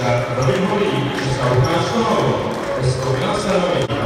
Česká Robin Česká Lukáš Kohol,